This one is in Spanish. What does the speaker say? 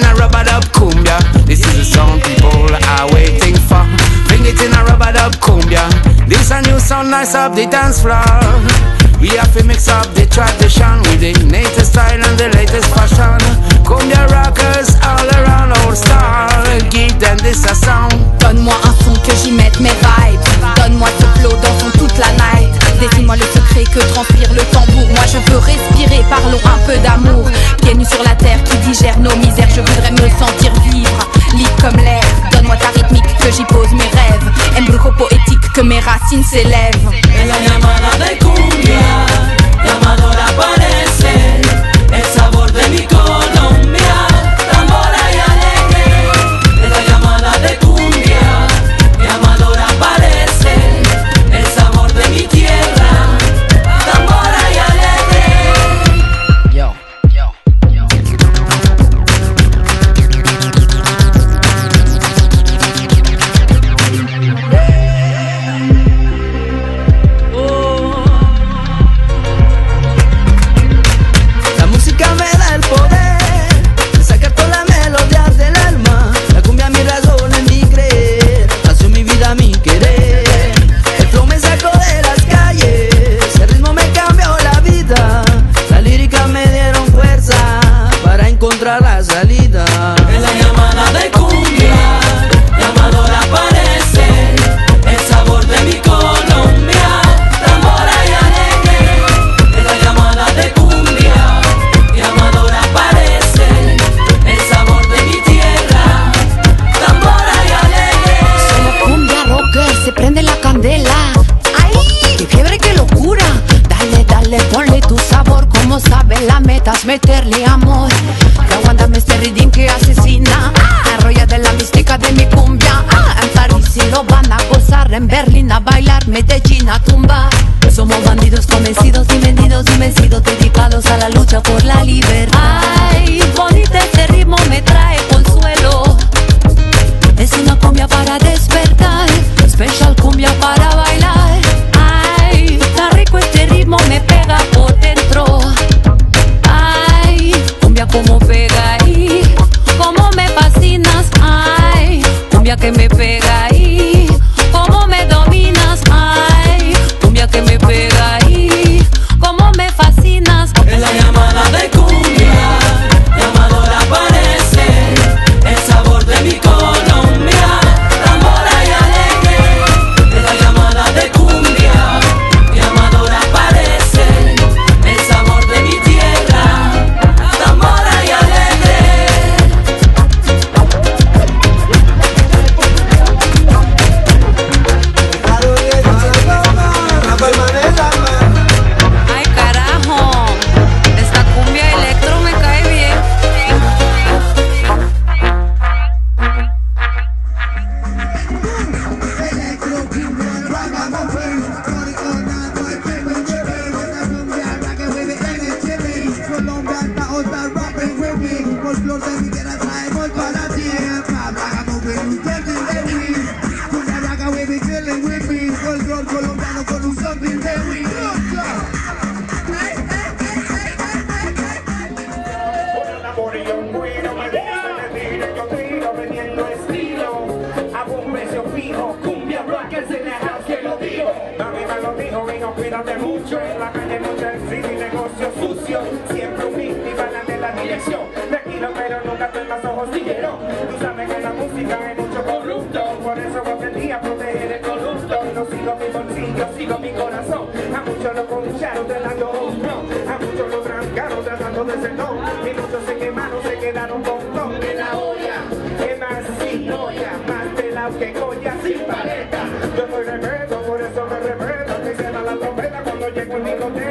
in a rubber dub cumbia. This is the sound people are waiting for. Bring it in a rubber dub cumbia. This a new sound, nice up the dance floor. We have to mix up the tradition with the native style and the je veux respirer, parlons un peu d'amour. Pieds nus sur la terre qui digère nos misères. Je voudrais me sentir vivre, libre comme l'air. Donne-moi ta rythmique que j'y pose mes rêves. Embrujo poétique que mes racines s'élèvent. Encontrar la salida. En la llamada de cumbia, llamadora aparece el sabor de mi Colombia, tambora y alegre. En la llamada de cumbia, llamadora aparece el sabor de mi tierra, tambora y alegre. Somos cumbia rocker, se prende la candela. ¡Ay! ¡Qué fiebre, qué locura! Dale, dale, ponle tu sabor. Como sabes, la meta es meterle amor. Berlín a bailar, Medellín a tumbar. Somos bandidos convencidos y vendidos y vencidos, dedicados a la lucha por la libertad. Ay, bonita este ritmo me trae consuelo. Es una cumbia para despertar, special cumbia para bailar. Ay, está rico este ritmo, me pega por dentro. Ay, cumbia como pega ahí, como me fascinas. Ay, cumbia que me pega yo tiro vendiendo estilo sucio. En la calle mucha y negocios sucios. Siempre humilde y balan de la dirección. Tranquilo, pero nunca te más ojos siguieron. Tú sabes que la música es mucho corrupto. Por eso yo aprendí a proteger el corrupto. No sigo mi bolsillo, sigo mi corazón. A muchos lo concharon del lado. A muchos lo trancaron tratando de ser no. Y muchos se quemaron, se quedaron con todo. que conmigo te